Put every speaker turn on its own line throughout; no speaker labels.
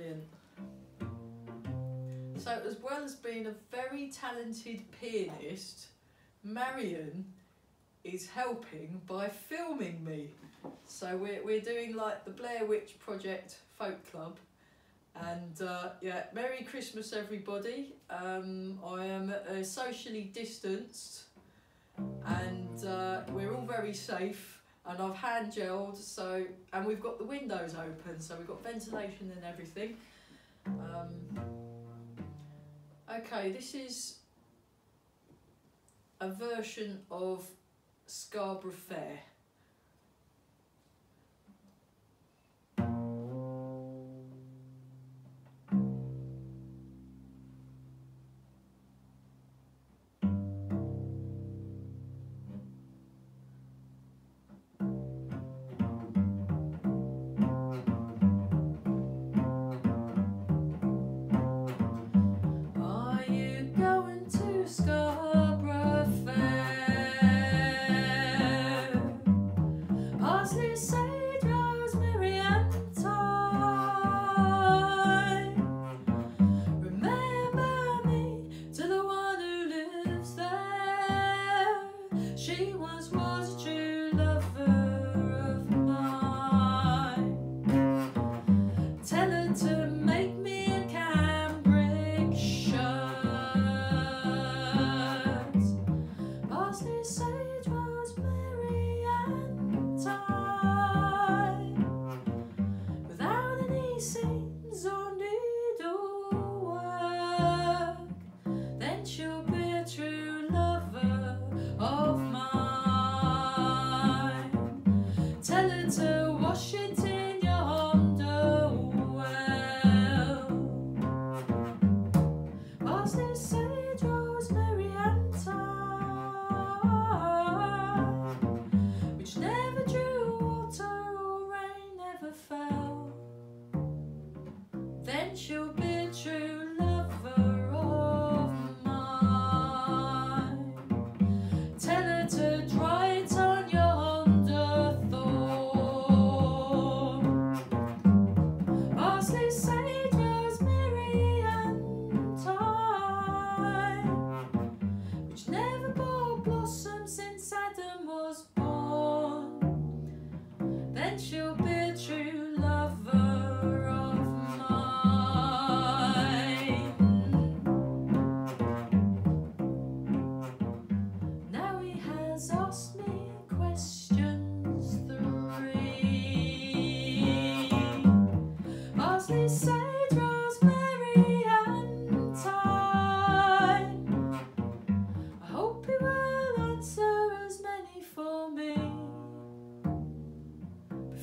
brilliant. So as well as being a very talented pianist, Marion is helping by filming me. So we're, we're doing like the Blair Witch Project Folk Club. And uh, yeah, Merry Christmas everybody. Um, I am uh, socially distanced and uh, we're all very safe and I've hand gelled so and we've got the windows open so we've got ventilation and everything. Um, okay this is a version of Scarborough Fair. was this?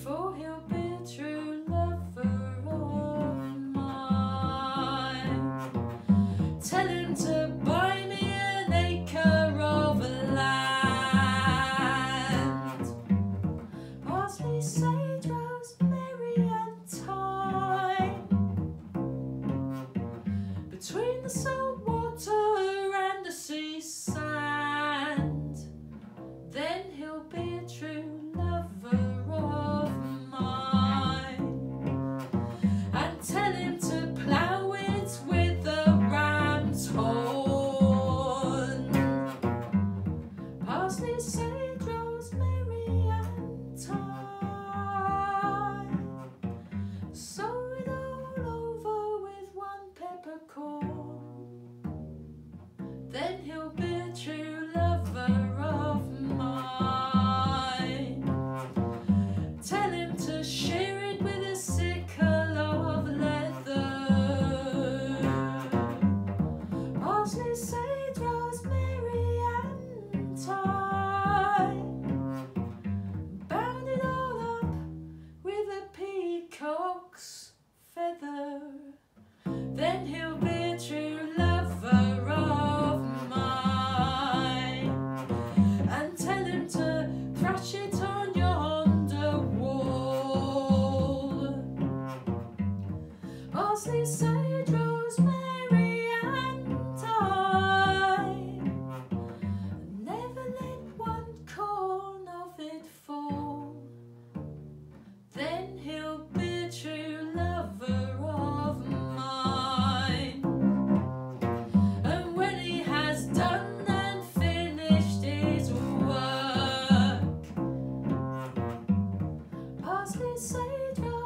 for him. shame. say to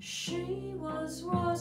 She was
Rosa.